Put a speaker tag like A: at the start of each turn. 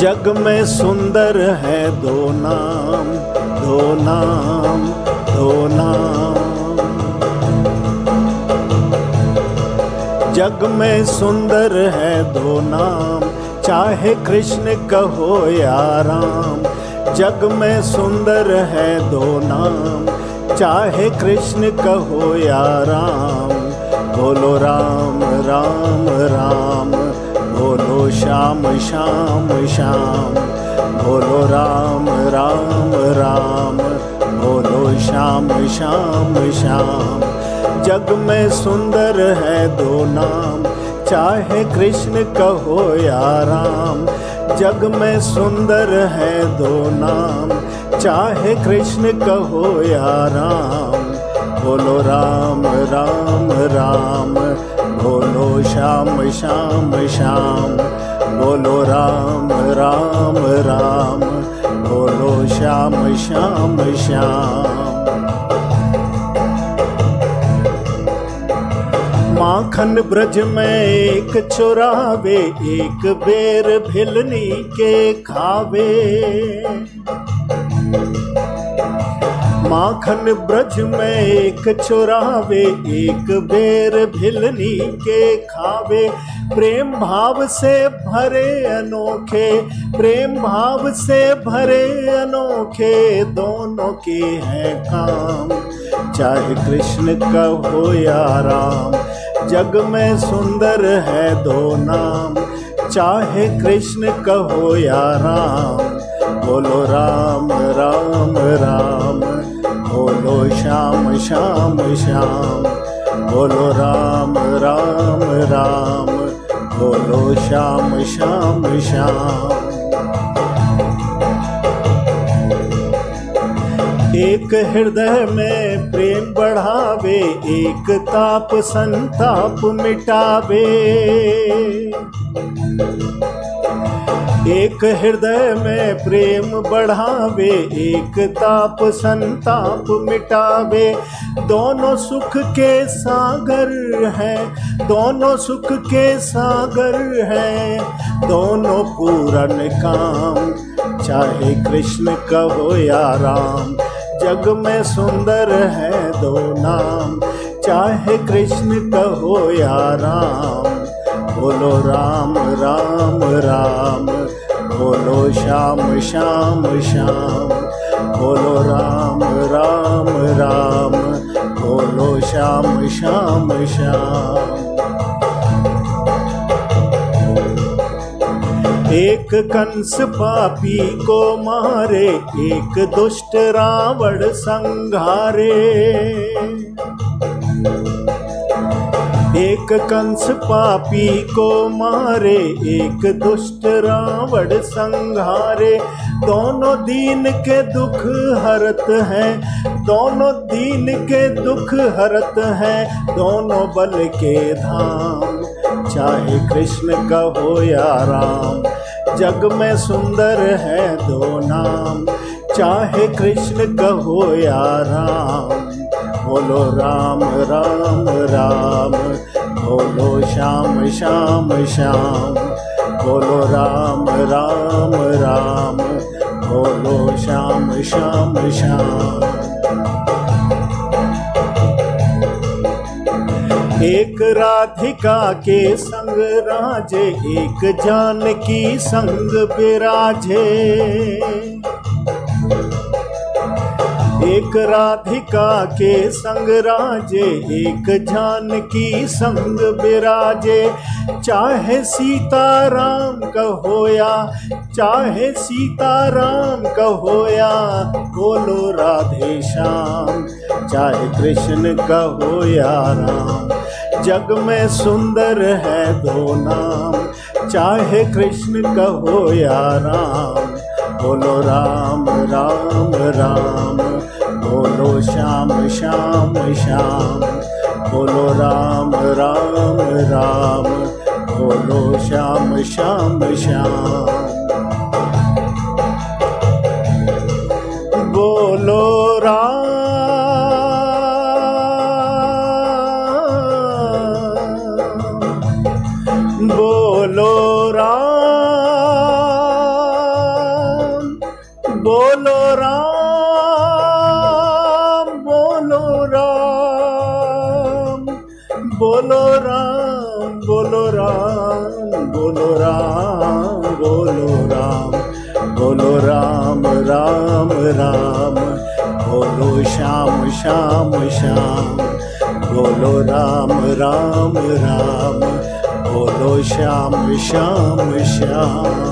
A: जग में सुंदर है दो नाम दो नाम दो नाम। जग में सुंदर है दो नाम, चाहे कृष्ण कहो या राम। जग में सुंदर है दो नाम, चाहे कृष्ण कहो या राम। बोलो राम राम राम। बोलो श्याम श्याम श्याम। बोलो राम राम राम। बोलो श्याम श्याम श्याम। जग में सुंदर है दो नाम। चाहे कृष्ण कहो या राम, जग में सुंदर है दो नाम। चाहे कृष्ण कहो या राम, बोलो राम राम राम। बोलो श्याम श्याम श्याम। बोलो राम राम राम। बोलो श्याम श्याम श्याम। माखन ब्रज में एक चुरावे, एक बेर भिलनी के खावे। माखन ब्रज में एक चुरावे, एक बेर भिलनी के खावे। प्रेम भाव से भरे अनोखे, प्रेम भाव से भरे अनोखे दोनों के हैं काम। चाहे कृष्ण का हो या राम, जग में सुंदर है दो नाम। चाहे कृष्ण कहो या राम, बोलो राम राम राम। बोलो श्याम श्याम श्याम। बोलो राम राम राम। बोलो श्याम श्याम श्याम। एक हृदय में प्रेम बढ़ावे, एक ताप संताप मिटावे। एक हृदय में प्रेम बढ़ावे, एक ताप संताप मिटावे। दोनों सुख के सागर हैं, दोनों सुख के सागर हैं। दोनों पूरन काम, चाहे कृष्ण कहो या राम। जग में सुंदर है दो नाम, चाहे कृष्ण कहो या राम। बोलो राम राम राम। बोलो श्याम श्याम श्याम। बोलो राम राम राम। बोलो श्याम श्याम श्याम। एक कंस पापी को मारे, एक दुष्ट रावण संघारे एक कंस पापी को मारे, एक दुष्ट रावण संघारे दोनों दीन के दुख हरत हैं, दोनों दीन के दुख हरत हैं। दोनों बल के धाम, चाहे कृष्ण का हो या राम। जग में सुंदर है दो नाम, चाहे कृष्ण कहो या राम। बोलो राम राम राम। बोलो श्याम श्याम श्याम। बोलो राम राम राम। बोलो श्याम श्याम श्याम। एक राधिका के संग राजे, एक जानकी संग विराजे। एक राधिका के संग राजे, एक जानकी संग विराजे चाहे सीताराम कहो या चाहे सीताराम कहो या बोलो राधे श्याम। चाहे कृष्ण कहो या राम। जग में सुंदर है दो नाम। चाहे कृष्ण कहो या राम। बोलो राम राम राम। बोलो श्याम श्याम श्याम। बोलो राम राम राम। बोलो श्याम श्याम श्याम। बोलो राम। बोलो राम बोलो राम बोलो राम बोलो राम बोलो राम बोलो राम बोलो राम बोलो राम राम राम बोलो श्याम श्याम श्याम बोलो राम राम राम बोलो श्याम श्याम श्याम